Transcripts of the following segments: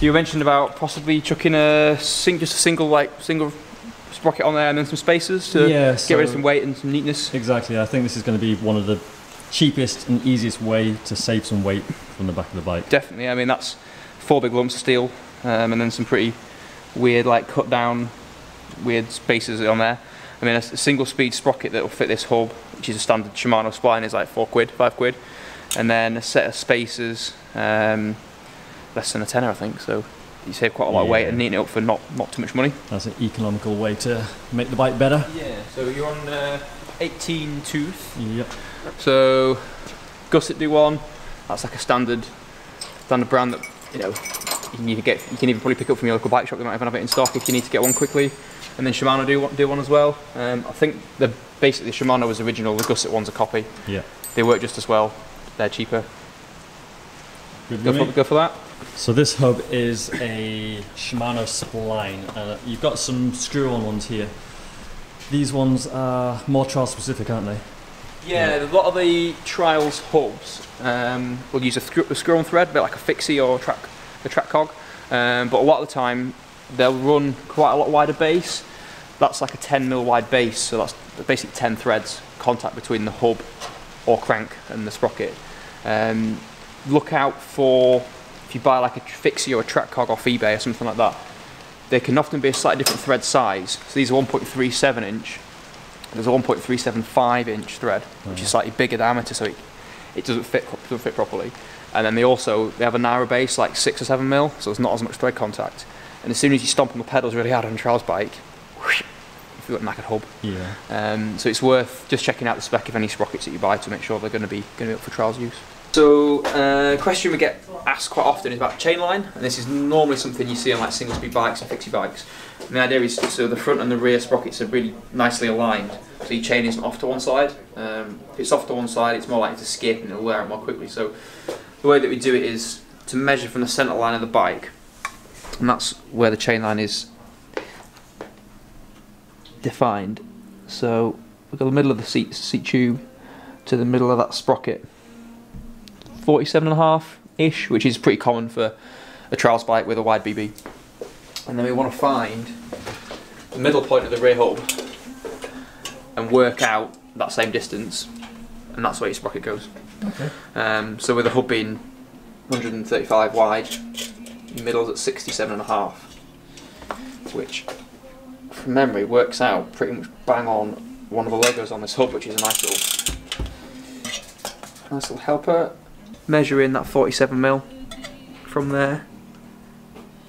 You mentioned about possibly chucking a sing, just a single like single sprocket on there and then some spacers to Yeah, get rid of some weight and some neatness. Exactly. I think this is going to be one of the cheapest and easiest way to save some weight from the back of the bike. Definitely. I mean that's four big lumps of steel um, and then some pretty weird like cut down weird spacers on there. I mean a, single speed sprocket that will fit this hub, which is a standard Shimano spline, is like four quid, five quid, and then a set of spacers, um, less than a tenner I think. So you save quite a lot of weight and neaten it up for not not too much money. That's an economical way to make the bike better. Yeah. So you're on uh, 18 tooth. Yep. So Gusset do one. That's like a standard standard brand that you know you can either get you can even probably pick up from your local bike shop. They might even have it in stock if you need to get one quickly. And then Shimano do one, do one as well. Um, I think the basically Shimano was original. The Gusset one's a copy. Yeah. They work just as well. They're cheaper. Good Go for, go for that. So this hub is a Shimano spline. Uh, you've got some screw-on ones here. These ones are more trial specific, aren't they? Yeah, a lot of the trials hubs um, will use a, a screw-on thread, a bit like a fixie or a track, a track cog. Um, but a lot of the time, they'll run quite a lot wider base. That's like a 10 mil wide base, so that's basically 10 threads contact between the hub or crank and the sprocket. Um, look out for if you buy like a fixie or a track cog off eBay or something like that. They can often be a slightly different thread size. So these are 1.37 inch. There's a 1.375 inch thread, which is slightly bigger diameter, so it, it doesn't fit doesn't fit properly. And then they also they have a narrow base, like six or seven mil, so there's not as much thread contact. And as soon as you stomp on the pedals really hard on a trials bike, whoosh, you got a knackered hub. Yeah. Um, so it's worth just checking out the spec of any sprockets that you buy to make sure they're going to be going to be up for trials use. So, uh, question we get asked quite often is about chain line, and this is normally something you see on like single speed bikes and fixie bikes. And the idea is so the front and the rear sprockets are really nicely aligned, so your chain isn't off to one side. Um, if it's off to one side, it's more likely to skip and it'll wear out more quickly. So, the way that we do it is to measure from the centre line of the bike, and that's where the chain line is defined. So we've got the middle of the seat seat tube to the middle of that sprocket. 47 and a half ish, which is pretty common for a trials bike with a wide BB. And then we want to find the middle point of the rear hub and work out that same distance, and that's where your sprocket goes. Okay. Um, so with the hub being 135 wide, middle's at 67 and a half, which from memory works out pretty much bang on one of the logos on this hub, which is a nice little, nice little helper. Measuring that 47 mil from there.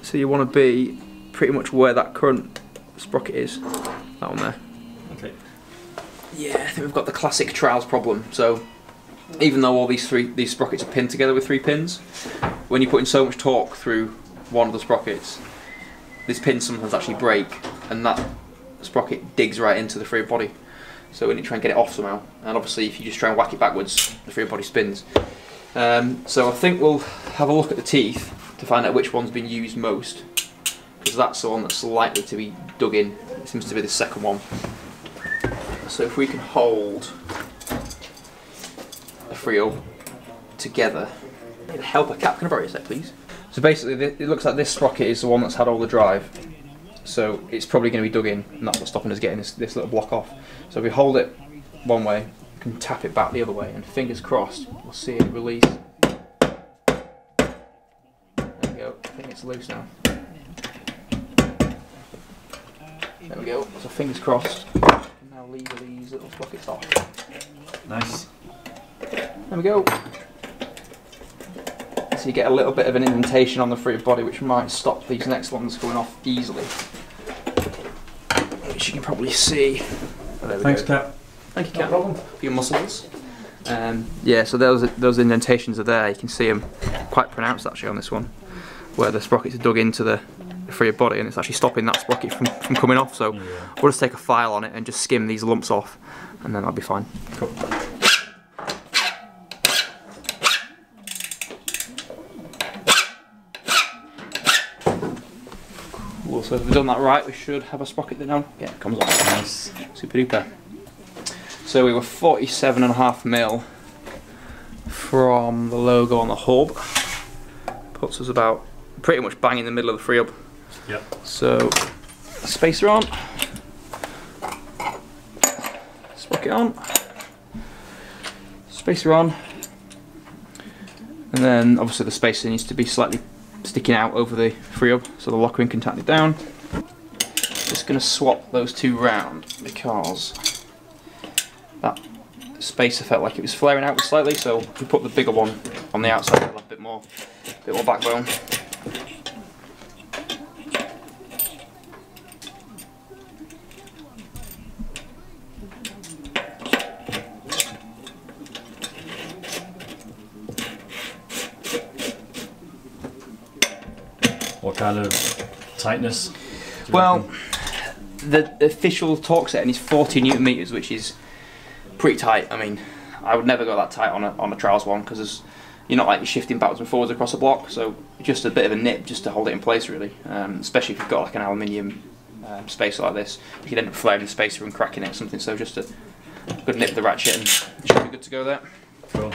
So you want to be pretty much where that current sprocket is. That one there. Okay. Yeah, I think we've got the classic trials problem. So even though all these three these sprockets are pinned together with three pins, when you're putting so much torque through one of the sprockets, this pin sometimes actually break, and that sprocket digs right into the free body. So we need to try and get it off somehow, and obviously if you just try and whack it backwards, the free body spins. Um, so I think we'll have a look at the teeth to find out which one's been used most, because that's the one that's likely to be dug in. It seems to be the second one. So if we can hold the hub together, help a cap. Can I borrow your set, please? So basically, it looks like this sprocket is the one that's had all the drive. So it's probably going to be dug in, and that's what's stopping us getting this, this little block off. So if we hold it one way, can tap it back the other way, and fingers crossed, we'll see it release. There we go. I think it's loose now. There we go. So fingers crossed. Now lever these little sprockets off. Nice. There we go. So you get a little bit of an indentation on the free body, which might stop these next ones going off easily. Which you can probably see. Oh, Thanks, go. Cap. Thank you, Cat. For your muscles. Um, yeah, so those those indentations are there. You can see them quite pronounced actually on this one, where the sprockets are dug into the, the free body, and it's actually stopping that sprocket from, from coming off. So Yeah. we'll just take a file on it and just skim these lumps off, and then that'll be fine. Cool. Cool. So if we've done that right, we should have a sprocket that now. Yeah, comes off. Nice. Super duper. So we were 47 and a half mil from the logo on the hub. Puts us about pretty much bang in the middle of the freehub. Yep. So, spacer on, sprocket on, spacer on, and then obviously the spacer needs to be slightly sticking out over the freehub so the lock ring can tighten it down. Just going to swap those two round because that spacer felt like it was flaring out slightly so if we put the bigger one on the outside a bit more, bit more backbone. What kind of tightness? Well, reckon? the official torque setting is 40 newton meters, which is pretty tight. I mean, I would never go that tight on a on a trials one because you're not like shifting backwards and forwards across a block. So just a bit of a nip just to hold it in place, really. Um, especially if you've got like an aluminium um, spacer like this, you could end up flaring the spacer and cracking it or something. So just a good nip of the ratchet and you should be good to go there. Cool.